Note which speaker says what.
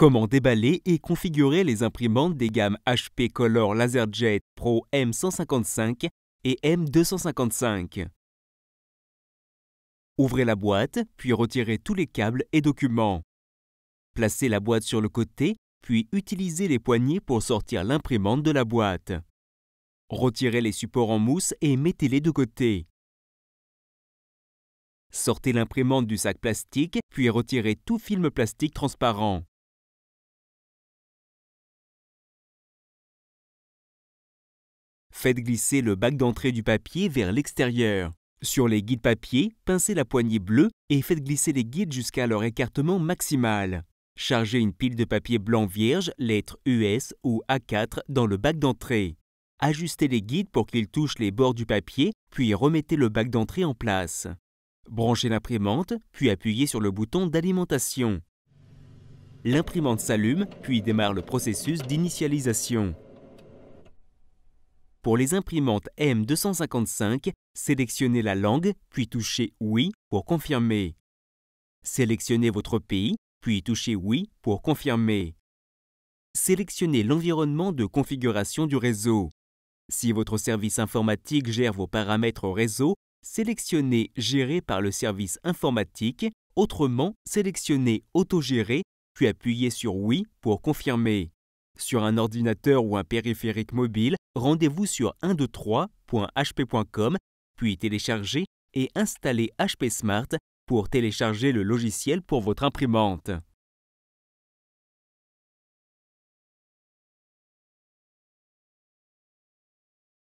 Speaker 1: Comment déballer et configurer les imprimantes des gammes HP Color LaserJet Pro M155 et M255 Ouvrez la boîte, puis retirez tous les câbles et documents. Placez la boîte sur le côté, puis utilisez les poignées pour sortir l'imprimante de la boîte. Retirez les supports en mousse et mettez-les de côté. Sortez l'imprimante du sac plastique, puis retirez tout film plastique transparent. Faites glisser le bac d'entrée du papier vers l'extérieur. Sur les guides papier, pincez la poignée bleue et faites glisser les guides jusqu'à leur écartement maximal. Chargez une pile de papier blanc vierge, lettres US ou A4 dans le bac d'entrée. Ajustez les guides pour qu'ils touchent les bords du papier, puis remettez le bac d'entrée en place. Branchez l'imprimante, puis appuyez sur le bouton d'alimentation. L'imprimante s'allume, puis démarre le processus d'initialisation. Pour les imprimantes M255, sélectionnez la langue, puis touchez Oui pour confirmer. Sélectionnez votre pays, puis touchez Oui pour confirmer. Sélectionnez l'environnement de configuration du réseau. Si votre service informatique gère vos paramètres réseau, sélectionnez Gérer par le service informatique, autrement sélectionnez Autogérer, puis appuyez sur Oui pour confirmer. Sur un ordinateur ou un périphérique mobile, rendez-vous sur 123.hp.com, puis téléchargez et installez HP Smart pour télécharger le logiciel pour votre imprimante.